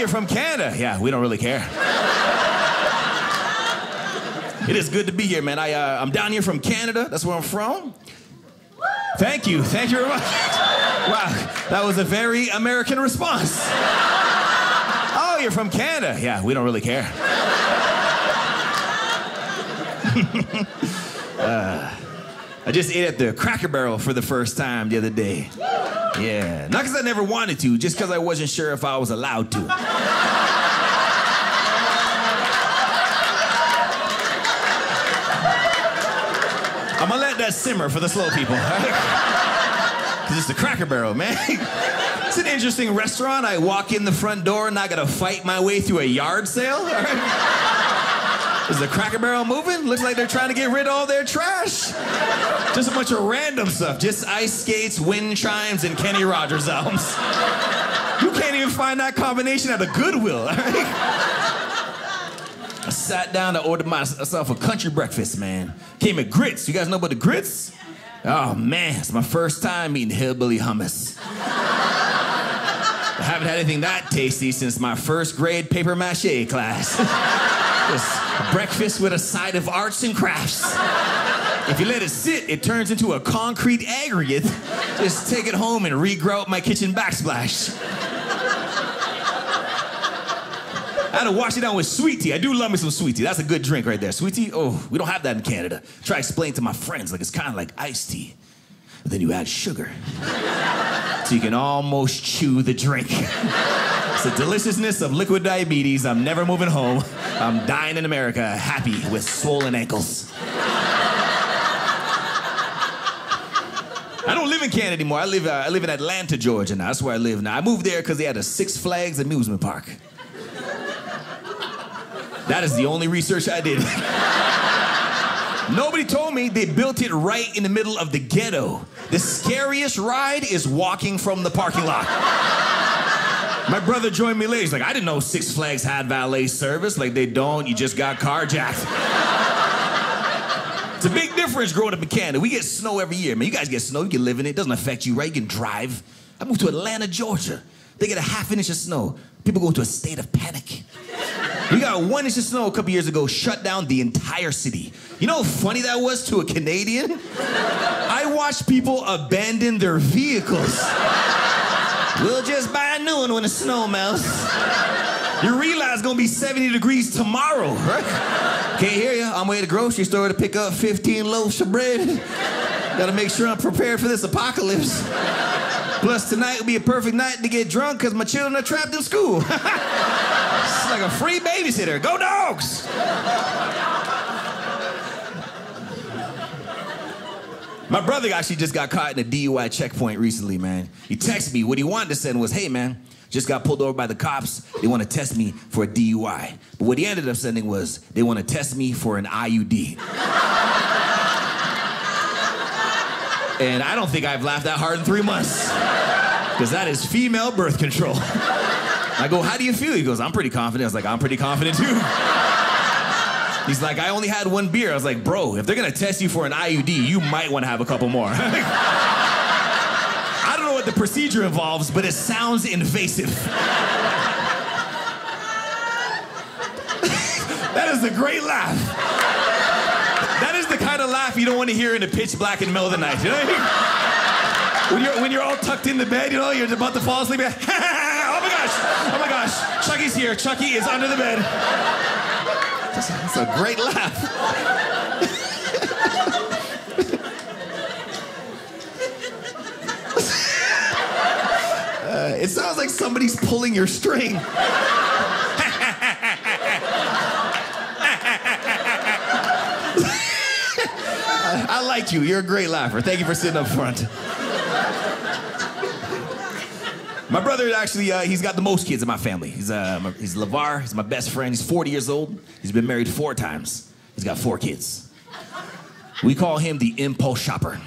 you're from Canada. Yeah, we don't really care. it is good to be here, man. I, uh, I'm down here from Canada. That's where I'm from. Thank you. Thank you very much. Wow, that was a very American response. Oh, you're from Canada. Yeah, we don't really care. uh, I just ate at the Cracker Barrel for the first time the other day. Yeah, not because I never wanted to, just because I wasn't sure if I was allowed to. I'm gonna let that simmer for the slow people. Because it's the Cracker Barrel, man. It's an interesting restaurant. I walk in the front door and I gotta fight my way through a yard sale. Is the Cracker Barrel moving? Looks like they're trying to get rid of all their trash. Just a bunch of random stuff. Just ice skates, wind chimes, and Kenny Rogers albums. You can't even find that combination at a Goodwill. I sat down to order myself a country breakfast, man. Came with grits. You guys know about the grits? Oh man, it's my first time eating hillbilly hummus. I haven't had anything that tasty since my first grade paper mache class. Breakfast with a side of arts and crafts. If you let it sit, it turns into a concrete aggregate. Just take it home and regrout my kitchen backsplash. I had to wash it down with sweet tea. I do love me some sweet tea. That's a good drink right there. Sweet tea, oh, we don't have that in Canada. Try to explain to my friends like it's kind of like iced tea. But then you add sugar. so you can almost chew the drink. It's the deliciousness of liquid diabetes. I'm never moving home. I'm dying in America, happy with swollen ankles. I don't live in Canada anymore. I live, uh, I live in Atlanta, Georgia now. That's where I live now. I moved there because they had a Six Flags amusement park. That is the only research I did. Nobody told me they built it right in the middle of the ghetto. The scariest ride is walking from the parking lot. My brother joined me later. He's like, I didn't know Six Flags had valet service. Like, they don't. You just got carjacked. it's a big difference growing up in Canada. We get snow every year, man. You guys get snow. You can live in it. It doesn't affect you, right? You can drive. I moved to Atlanta, Georgia. They get a half an inch of snow. People go into a state of panic. We got one inch of snow a couple years ago, shut down the entire city. You know how funny that was to a Canadian? I watched people abandon their vehicles. We'll just buy a new one when the snow melts. You realize it's gonna be 70 degrees tomorrow, right? Can't hear you. I'm way to the grocery store to pick up 15 loaves of bread. Gotta make sure I'm prepared for this apocalypse. Plus, tonight will be a perfect night to get drunk because my children are trapped in school. it's like a free babysitter. Go dogs! My brother actually just got caught in a DUI checkpoint recently, man. He texted me. What he wanted to send was, hey, man, just got pulled over by the cops. They want to test me for a DUI. But what he ended up sending was, they want to test me for an IUD. and I don't think I've laughed that hard in three months. Because that is female birth control. I go, how do you feel? He goes, I'm pretty confident. I was like, I'm pretty confident too. He's like, I only had one beer. I was like, bro, if they're gonna test you for an IUD, you might wanna have a couple more. I don't know what the procedure involves, but it sounds invasive. that is a great laugh. That is the kind of laugh you don't want to hear in the pitch black in the middle of the night. You know? When you're, when you're all tucked in the bed, you know, you're about to fall asleep. oh my gosh, oh my gosh, Chucky's here. Chucky is under the bed. That's a great laugh. uh, it sounds like somebody's pulling your string. I like you. You're a great laugher. Thank you for sitting up front. My brother actually, uh, he's got the most kids in my family. He's, uh, my, he's LeVar. He's my best friend. He's 40 years old. He's been married four times. He's got four kids. We call him the impulse shopper.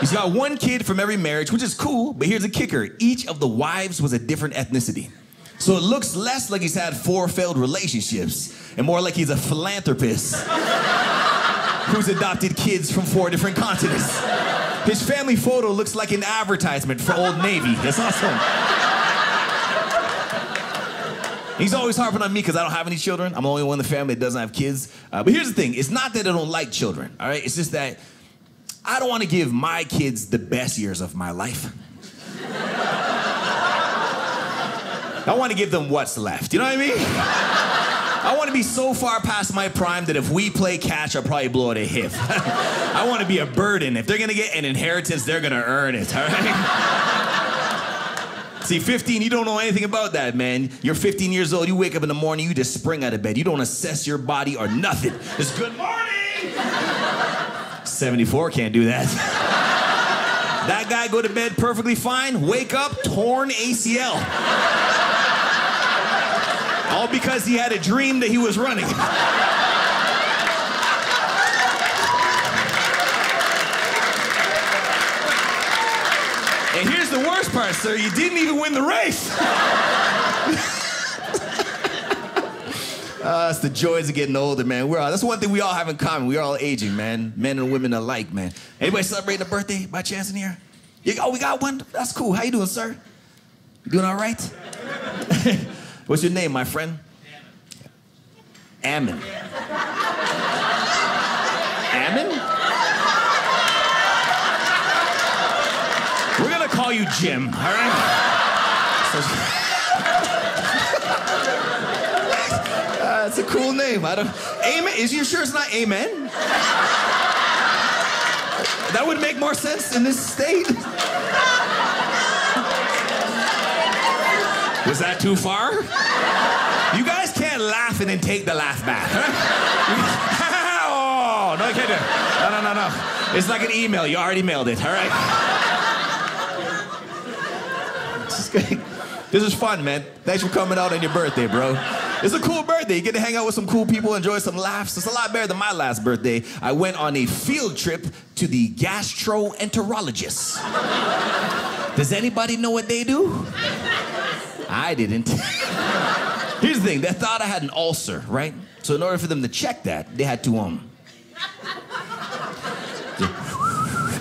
He's got one kid from every marriage, which is cool, but here's a kicker. Each of the wives was a different ethnicity. So it looks less like he's had four failed relationships and more like he's a philanthropist who's adopted kids from four different continents. His family photo looks like an advertisement for Old Navy. That's awesome. He's always harping on me because I don't have any children. I'm the only one in the family that doesn't have kids. Uh, but here's the thing it's not that I don't like children, all right? It's just that I don't want to give my kids the best years of my life. I want to give them what's left. You know what I mean? I want to be so far past my prime that if we play catch, I'll probably blow it a hit. I want to be a burden. If they're going to get an inheritance, they're going to earn it, all right? See, 15, you don't know anything about that, man. You're 15 years old, you wake up in the morning, you just spring out of bed. You don't assess your body or nothing. It's good morning. 74 can't do that. that guy go to bed perfectly fine, wake up, torn ACL. All because he had a dream that he was running. And here's the worst part, sir. You didn't even win the race. Uh, it's the joys of getting older, man. We're all, that's one thing we all have in common. We're all aging, man. Men and women alike, man. Anybody celebrating a birthday by chance in here? You, oh, we got one? That's cool. How you doing, sir? You doing all right? What's your name, my friend? Ammon. Ammon? We're gonna call you Jim, all right? So, That's a cool name. I don't. Amen. Is you sure it's not Amen? That would make more sense in this state. Was that too far? You guys can't laugh and then take the laugh back. oh, no, you can't do it. No, no, no, no. It's like an email. You already mailed it, all right? This is fun, man. Thanks for coming out on your birthday, bro. It's a cool birthday. You get to hang out with some cool people, enjoy some laughs. It's a lot better than my last birthday. I went on a field trip to the gastroenterologist. Does anybody know what they do? I didn't. Here's the thing, they thought I had an ulcer, right? So in order for them to check that, they had to um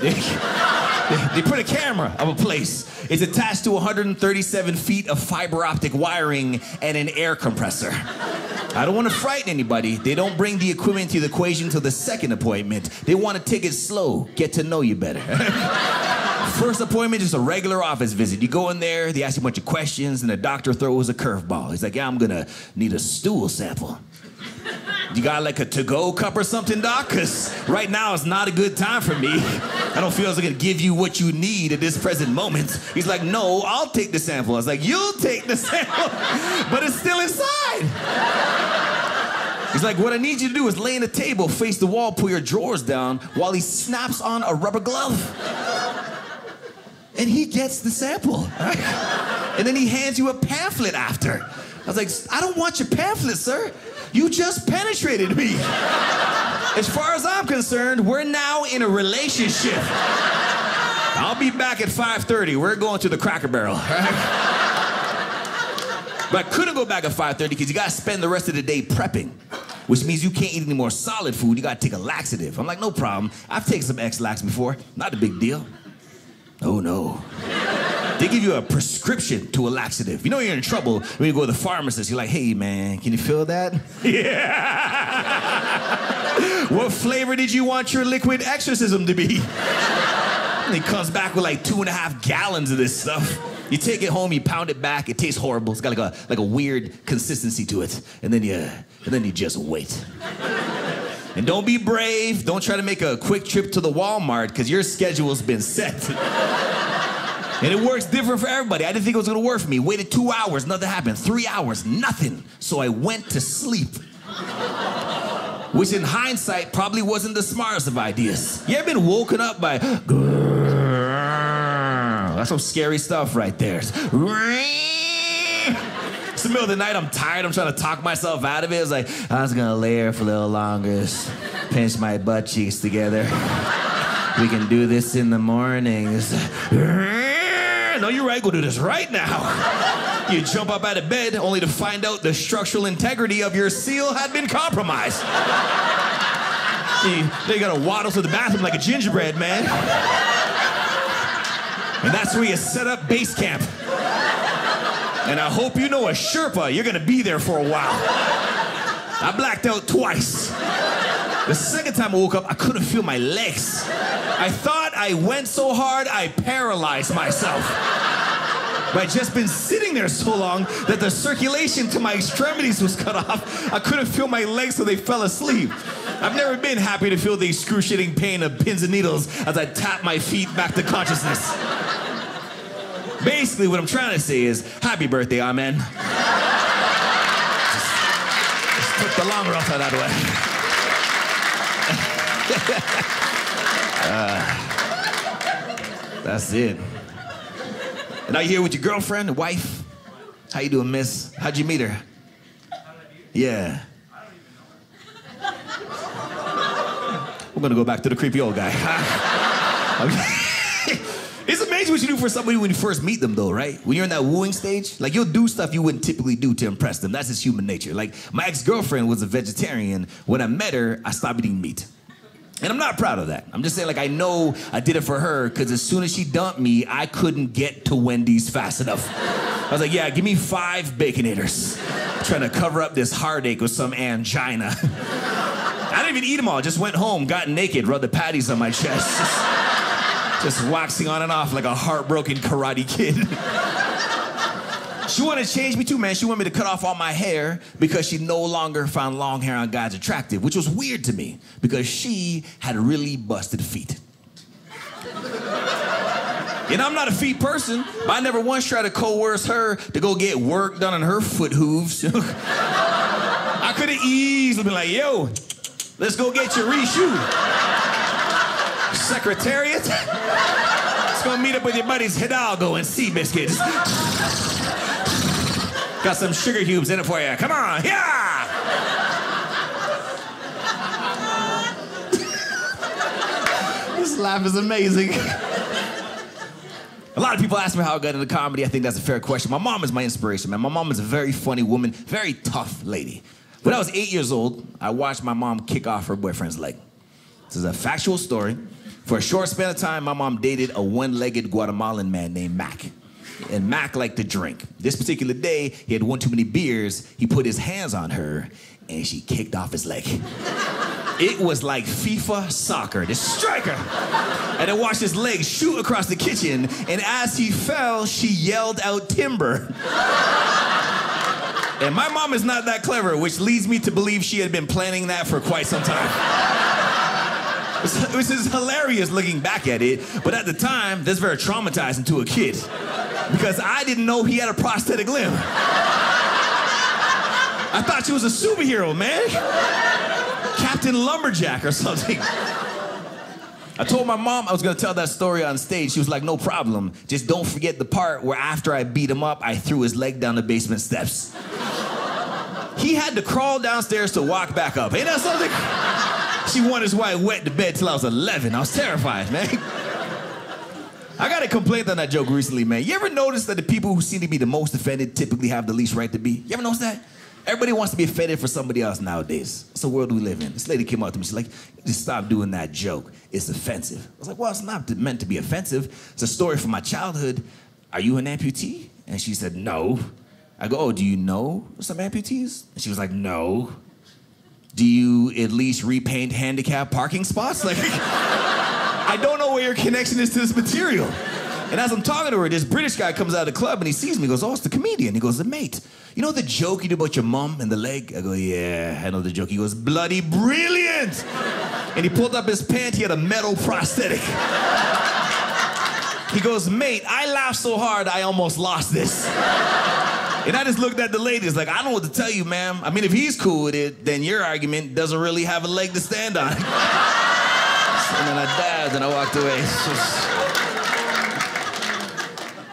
they put a camera of a place. It's attached to 137 feet of fiber optic wiring and an air compressor. I don't want to frighten anybody. They don't bring the equipment to the equation till the second appointment. They want to take it slow, get to know you better. First appointment just a regular office visit. You go in there, they ask you a bunch of questions, and the doctor throws a curveball. He's like, Yeah, I'm gonna need a stool sample. You got like a to-go cup or something, doc? Cause right now it's not a good time for me. I don't feel as I can give you what you need at this present moment. He's like, no, I'll take the sample. I was like, you'll take the sample, but it's still inside. He's like, what I need you to do is lay on the table, face the wall, pull your drawers down while he snaps on a rubber glove. And he gets the sample. And then he hands you a pamphlet after. I was like, I don't want your pamphlet, sir. You just penetrated me. As far as I'm concerned, we're now in a relationship. I'll be back at 5:30. We're going to the Cracker Barrel. But I couldn't go back at 5:30 because you gotta spend the rest of the day prepping, which means you can't eat any more solid food. You gotta take a laxative. I'm like, no problem. I've taken some Ex-Lax before. Not a big deal. Oh no. They give you a prescription to a laxative. You know you're in trouble when you go to the pharmacist. You're like, hey man, can you feel that? Yeah. what flavor did you want your liquid exorcism to be? And he comes back with like two and a half gallons of this stuff. You take it home, you pound it back, it tastes horrible. It's got like a like a weird consistency to it. And then you and then you just wait. And don't be brave. Don't try to make a quick trip to the Walmart because your schedule's been set. And it works different for everybody. I didn't think it was gonna work for me. Waited two hours, nothing happened. Three hours, nothing. So I went to sleep. Which in hindsight probably wasn't the smartest of ideas. You ever been woken up by that's some scary stuff right there. It's the middle of the night, I'm tired, I'm trying to talk myself out of it. It's like, I was gonna lay here for a little longer, just pinch my butt cheeks together. We can do this in the mornings no, you're right, go do this right now. You jump up out of bed only to find out the structural integrity of your seal had been compromised. You gotta waddle to the bathroom like a gingerbread man. And that's where you set up base camp. And I hope you know a Sherpa, you're gonna be there for a while. I blacked out twice. The second time I woke up, I couldn't feel my legs. I thought I went so hard, I paralyzed myself. But I'd just been sitting there so long that the circulation to my extremities was cut off. I couldn't feel my legs, so they fell asleep. I've never been happy to feel the excruciating pain of pins and needles as I tap my feet back to consciousness. Basically, what I'm trying to say is, happy birthday, amen. Just, just took the long route that way. uh, that's it. And are you here with your girlfriend, wife? How you doing, miss? How'd you meet her? Yeah. We're gonna go back to the creepy old guy. it's amazing what you do for somebody when you first meet them, though, right? When you're in that wooing stage, like you'll do stuff you wouldn't typically do to impress them. That's just human nature. Like my ex-girlfriend was a vegetarian. When I met her, I stopped eating meat. And I'm not proud of that. I'm just saying, like, I know I did it for her because as soon as she dumped me, I couldn't get to Wendy's fast enough. I was like, yeah, give me five baconators. trying to cover up this heartache with some angina. I didn't even eat them all. Just went home, got naked, rubbed the patties on my chest. Just, waxing on and off like a heartbroken karate kid. She wanted to change me too, man. She wanted me to cut off all my hair because she no longer found long hair on guys attractive, which was weird to me because she had really busted feet. And I'm not a feet person, but I never once tried to coerce her to go get work done on her foot hooves. I could have easily been like, yo, let's go get your reshoe. Secretariat? Let's go meet up with your buddies Hidalgo and Seabiscuit. Got some sugar cubes in it for you. Come on, yeah! this laugh is amazing. A lot of people ask me how I got into comedy. I think that's a fair question. My mom is my inspiration, man. My mom is a very funny woman, very tough lady. When I was eight years old, I watched my mom kick off her boyfriend's leg. This is a factual story. For a short span of time, my mom dated a one legged Guatemalan man named Mac and Mac liked to drink. This particular day, he had one too many beers. He put his hands on her, and she kicked off his leg. It was like FIFA soccer, the striker. And then watched his leg shoot across the kitchen, and as he fell, she yelled out timber. And my mom is not that clever, which leads me to believe she had been planning that for quite some time. Was just hilarious looking back at it, but at the time, that's very traumatizing to a kid because I didn't know he had a prosthetic limb. I thought she was a superhero, man. Captain Lumberjack or something. I told my mom I was gonna tell that story on stage. She was like, no problem. Just don't forget the part where after I beat him up, I threw his leg down the basement steps. He had to crawl downstairs to walk back up. Ain't that something? She wanted his wife wet the bed till I was 11. I was terrified, man. I got a complaint on that joke recently, man. You ever notice that the people who seem to be the most offended typically have the least right to be? You ever notice that? Everybody wants to be offended for somebody else nowadays. It's the world we live in. This lady came up to me. She's like, just stop doing that joke. It's offensive. I was like, well, it's not meant to be offensive. It's a story from my childhood. Are you an amputee? And she said, no. I go, oh, do you know some amputees? And she was like, no. Do you at least repaint handicap parking spots? Like, I don't know where your connection is to this material. And as I'm talking to her, this British guy comes out of the club and he sees me. He goes, Oh, it's the comedian. He goes, The mate. You know the joke you did about your mom and the leg? I go, Yeah, I know the joke. He goes, Bloody brilliant. And he pulled up his pants. He had a metal prosthetic. He goes, Mate, I laughed so hard I almost lost this. And I just looked at the ladies like, I don't know what to tell you, ma'am. I mean, if he's cool with it, then your argument doesn't really have a leg to stand on. And then I dabbed and I walked away.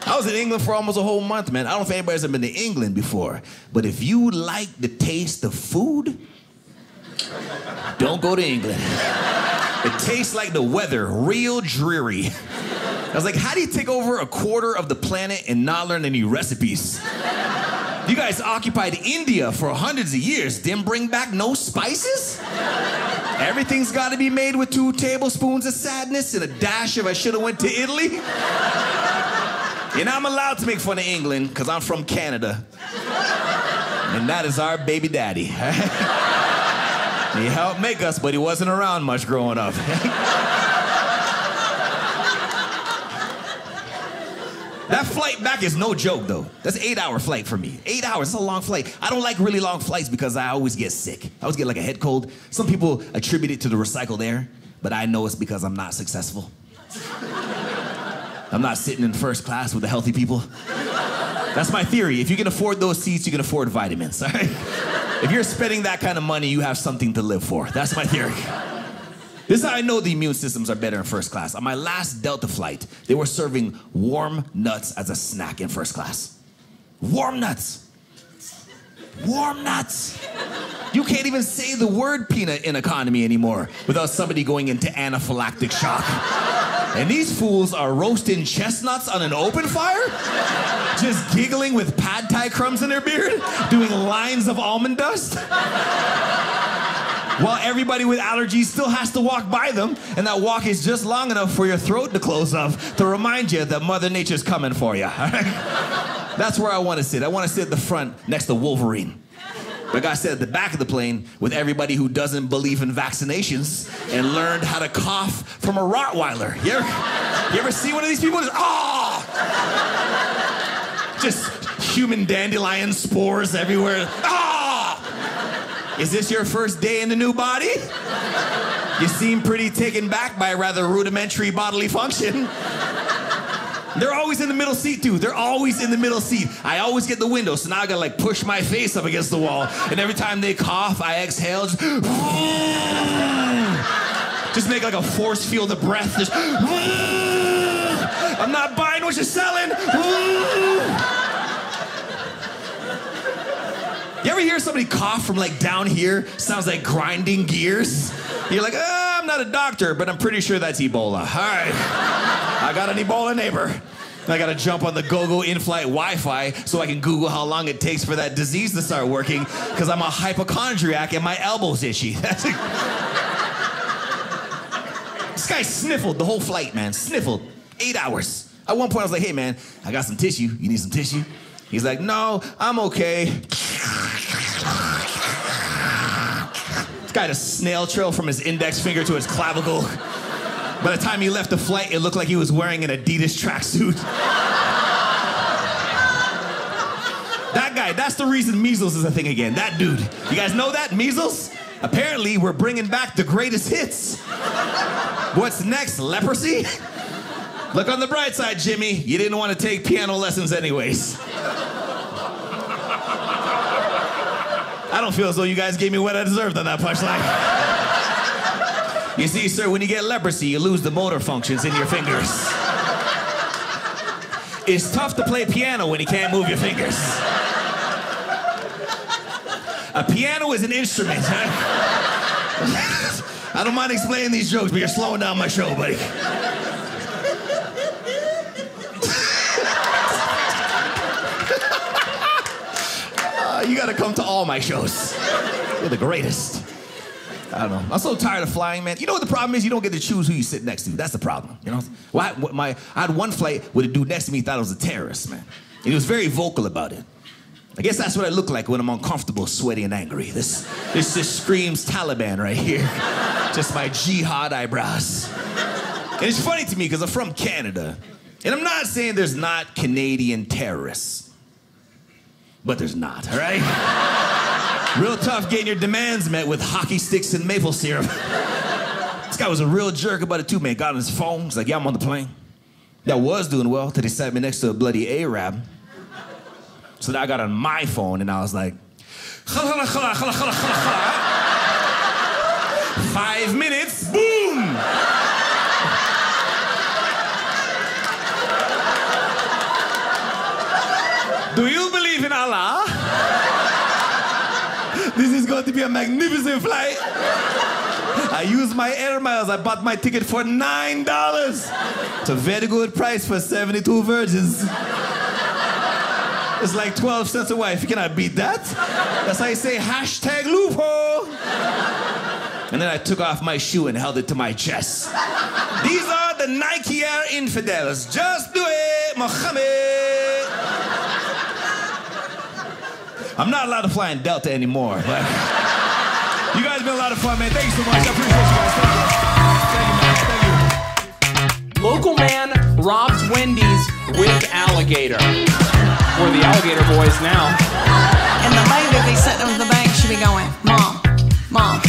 I was in England for almost a whole month, man. I don't know if anybody's ever been to England before, but if you like the taste of food, don't go to England. It tastes like the weather, real dreary. I was like, how do you take over a quarter of the planet and not learn any recipes? You guys occupied India for hundreds of years, didn't bring back no spices? Everything's got to be made with two tablespoons of sadness and a dash of I should have went to Italy. And I'm allowed to make fun of England because I'm from Canada. And that is our baby daddy. he helped make us, but he wasn't around much growing up. That flight back is no joke, though. That's an eight hour flight for me. Eight hours, it's a long flight. I don't like really long flights because I always get sick. I always get like a head cold. Some people attribute it to the recycled air, but I know it's because I'm not successful. I'm not sitting in first class with the healthy people. That's my theory. If you can afford those seats, you can afford vitamins, all right? If you're spending that kind of money, you have something to live for. That's my theory. This is how I know the immune systems are better in first class. On my last Delta flight, they were serving warm nuts as a snack in first class. Warm nuts. Warm nuts. You can't even say the word peanut in economy anymore without somebody going into anaphylactic shock. And these fools are roasting chestnuts on an open fire? Just giggling with pad thai crumbs in their beard? Doing lines of almond dust? While everybody with allergies still has to walk by them, and that walk is just long enough for your throat to close up to remind you that Mother Nature's coming for you. That's where I want to sit. I want to sit at the front next to Wolverine. Like I said, at the back of the plane with everybody who doesn't believe in vaccinations and learned how to cough from a Rottweiler. You ever, you ever see one of these people? Just, oh! Just human dandelion spores everywhere. Oh! Is this your first day in the new body? You seem pretty taken back by a rather rudimentary bodily function. They're always in the middle seat, too. They're always in the middle seat. I always get the window, so now I gotta like push my face up against the wall. And every time they cough, I exhale. Just, just make like a force field of breath. Just, I'm not buying what you're selling. You ever hear somebody cough from like down here? Sounds like grinding gears. You're like, oh, I'm not a doctor, but I'm pretty sure that's Ebola. All right. I got an Ebola neighbor. I gotta jump on the GoGo in-flight Wi-Fi so I can Google how long it takes for that disease to start working, because I'm a hypochondriac and my elbow's itchy. this guy sniffled the whole flight, man. Sniffled. Eight hours. At one point, I was like, hey, man, I got some tissue. You need some tissue? He's like, no, I'm okay. This guy had a snail trail from his index finger to his clavicle. By the time he left the flight, it looked like he was wearing an Adidas tracksuit. that guy, that's the reason measles is a thing again. That dude. You guys know that? Measles? Apparently, we're bringing back the greatest hits. What's next? Leprosy? Look on the bright side, Jimmy. You didn't want to take piano lessons, anyways. I don't feel as though you guys gave me what I deserved on that punchline. you see, sir, when you get leprosy, you lose the motor functions in your fingers. It's tough to play piano when you can't move your fingers. A piano is an instrument, huh? I don't mind explaining these jokes, but you're slowing down my show, buddy. You gotta come to all my shows. You're the greatest. I don't know. I'm so tired of flying, man. You know what the problem is? You don't get to choose who you sit next to. That's the problem. You know. Well, I, my, I had one flight where the dude next to me thought I was a terrorist, man. And he was very vocal about it. I guess that's what I look like when I'm uncomfortable, sweaty, and angry. This, this just screams Taliban right here. just my jihad eyebrows. And it's funny to me because I'm from Canada. And I'm not saying there's not Canadian terrorists but there's not, all right? real tough getting your demands met with hockey sticks and maple syrup. this guy was a real jerk about it too, man. Got on his phone. He's like, yeah, I'm on the plane. That was doing well till they sat me next to a bloody Arab. So then I got on my phone and I was like, five minutes, boom! Do you believe in Allah? this is going to be a magnificent flight. I used my air miles. I bought my ticket for nine dollars. It's a very good price for 72 virgins. It's like 12 cents a wife. You cannot beat that. That's how you say hashtag loophole. And then I took off my shoe and held it to my chest. These are the Nike Air infidels. Just do it, Mohammed. I'm not allowed to fly in Delta anymore. But you guys have been a lot of fun, man. Thank you so much. I appreciate you guys. Thank you. Thank you, man. Thank you. Local man robs Wendy's with alligator. We're the alligator boys now. And the lady that's sitting in the bank should be going, Mom, Mom,